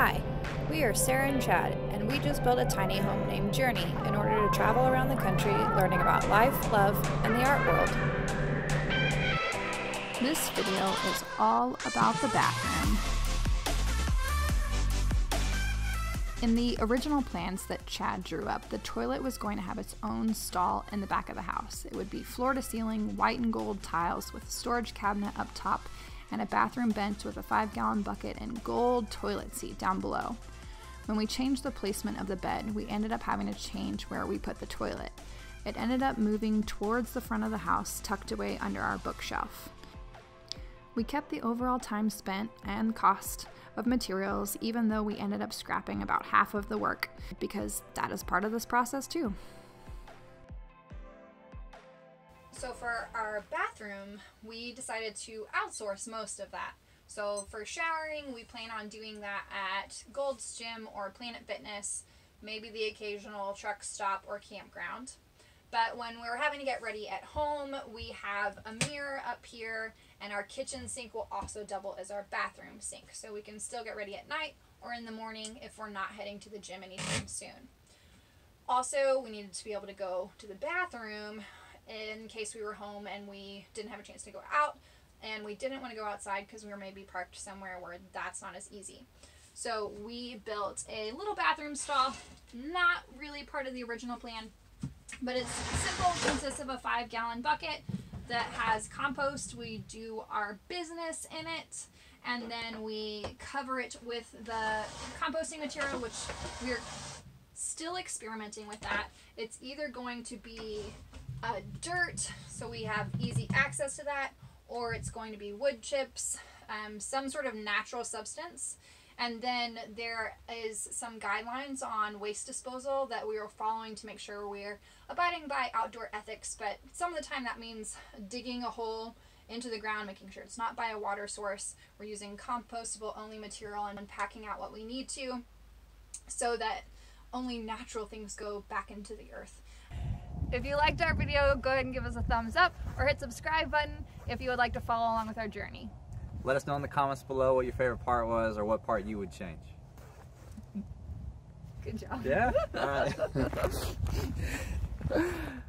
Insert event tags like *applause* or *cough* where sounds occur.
Hi, we are Sarah and Chad, and we just built a tiny home named Journey in order to travel around the country learning about life, love, and the art world. This video is all about the bathroom. In the original plans that Chad drew up, the toilet was going to have its own stall in the back of the house. It would be floor to ceiling, white and gold tiles with a storage cabinet up top and a bathroom bench with a 5 gallon bucket and gold toilet seat down below. When we changed the placement of the bed, we ended up having to change where we put the toilet. It ended up moving towards the front of the house, tucked away under our bookshelf. We kept the overall time spent and cost of materials, even though we ended up scrapping about half of the work, because that is part of this process too. So for our bathroom, we decided to outsource most of that. So for showering, we plan on doing that at Gold's Gym or Planet Fitness, maybe the occasional truck stop or campground. But when we're having to get ready at home, we have a mirror up here and our kitchen sink will also double as our bathroom sink. So we can still get ready at night or in the morning if we're not heading to the gym anytime soon. Also, we needed to be able to go to the bathroom in case we were home and we didn't have a chance to go out and we didn't want to go outside because we were maybe parked somewhere where that's not as easy. So we built a little bathroom stall, not really part of the original plan, but it's simple, consists of a five gallon bucket that has compost. We do our business in it and then we cover it with the composting material, which we're still experimenting with that. It's either going to be uh, dirt, so we have easy access to that, or it's going to be wood chips, um, some sort of natural substance. And then there is some guidelines on waste disposal that we are following to make sure we're abiding by outdoor ethics. But some of the time that means digging a hole into the ground, making sure it's not by a water source. We're using compostable only material and packing out what we need to so that only natural things go back into the earth. If you liked our video, go ahead and give us a thumbs up or hit subscribe button if you would like to follow along with our journey. Let us know in the comments below what your favorite part was or what part you would change. Good job. Yeah? *laughs* All right. *laughs*